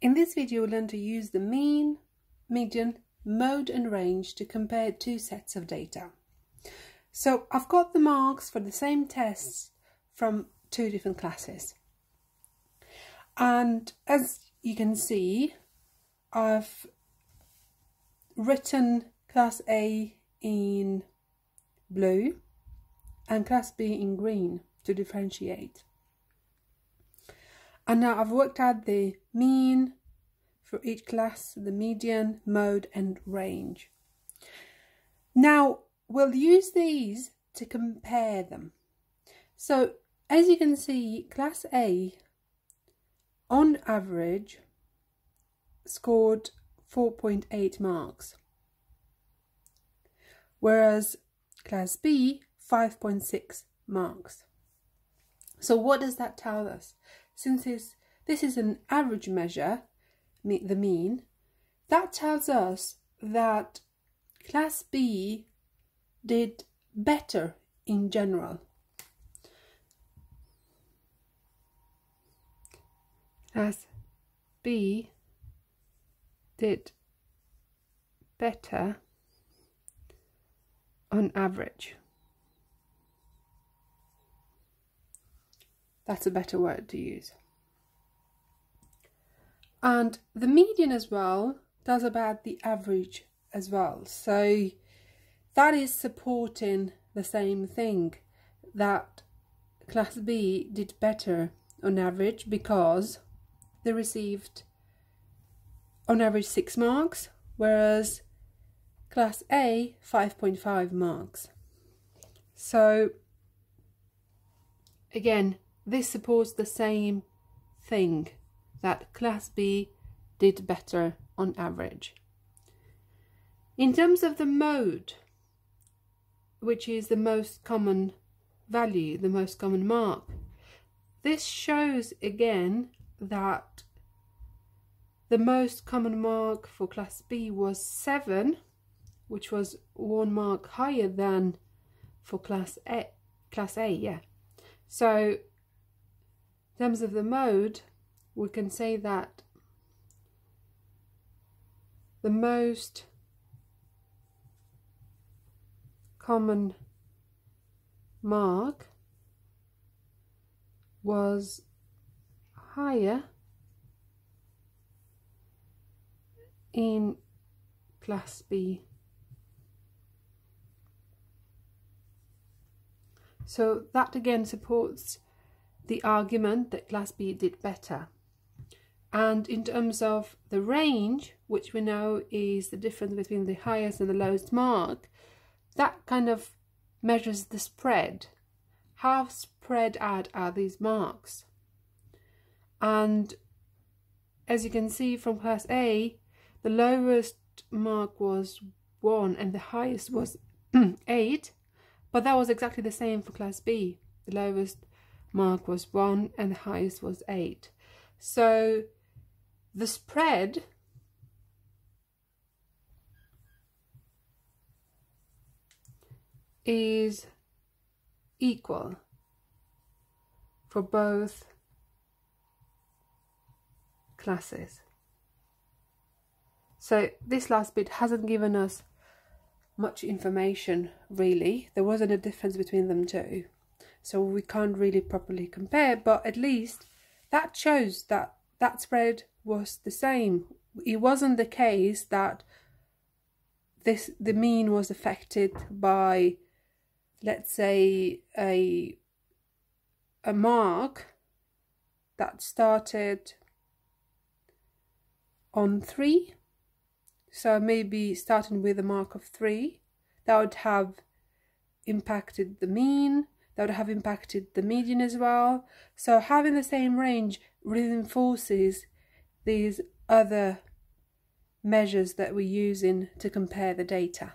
In this video we'll learn to use the mean, median, mode and range to compare two sets of data. So I've got the marks for the same tests from two different classes. And as you can see, I've written class A in blue and class B in green to differentiate. And now I've worked out the mean for each class, the median, mode and range. Now we'll use these to compare them. So as you can see, class A on average scored 4.8 marks, whereas class B 5.6 marks. So what does that tell us? Since this, is an average measure, the mean, that tells us that class B did better in general. Class B did better on average. That's a better word to use. And the median as well does about the average as well. So that is supporting the same thing that class B did better on average because they received on average 6 marks whereas class A 5.5 marks. So again this supports the same thing that Class B did better on average. In terms of the mode, which is the most common value, the most common mark, this shows again that the most common mark for Class B was 7, which was one mark higher than for Class A, Class A, yeah. So in terms of the mode, we can say that the most common mark was higher in class B. So that again supports the argument that Class B did better. And in terms of the range, which we know is the difference between the highest and the lowest mark, that kind of measures the spread. How spread out are these marks? And as you can see from class A, the lowest mark was 1 and the highest was 8, but that was exactly the same for class B. The lowest mark was 1 and the highest was 8. So the spread is equal for both classes. So this last bit hasn't given us much information really. There wasn't a difference between them two so we can't really properly compare but at least that shows that that spread was the same. It wasn't the case that this the mean was affected by let's say a a mark that started on 3 so maybe starting with a mark of 3 that would have impacted the mean that would have impacted the median as well. So having the same range reinforces these other measures that we're using to compare the data.